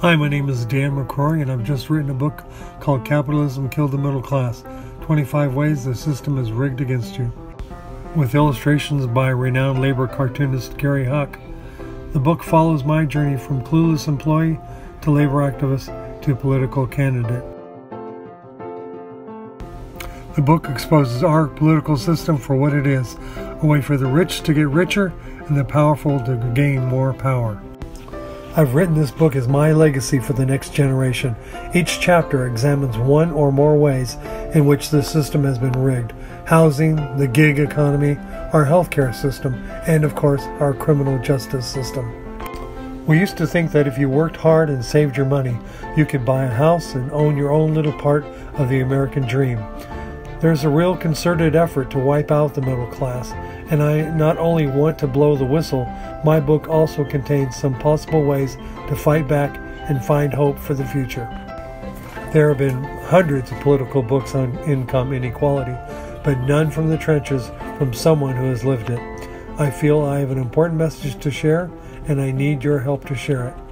Hi, my name is Dan McCrory, and I've just written a book called Capitalism Killed the Middle Class 25 Ways the System is Rigged Against You, with illustrations by renowned labor cartoonist Gary Huck. The book follows my journey from clueless employee to labor activist to political candidate. The book exposes our political system for what it is a way for the rich to get richer and the powerful to gain more power. I've written this book as my legacy for the next generation. Each chapter examines one or more ways in which the system has been rigged housing, the gig economy, our healthcare system, and of course, our criminal justice system. We used to think that if you worked hard and saved your money, you could buy a house and own your own little part of the American dream. There's a real concerted effort to wipe out the middle class and I not only want to blow the whistle, my book also contains some possible ways to fight back and find hope for the future. There have been hundreds of political books on income inequality, but none from the trenches from someone who has lived it. I feel I have an important message to share, and I need your help to share it.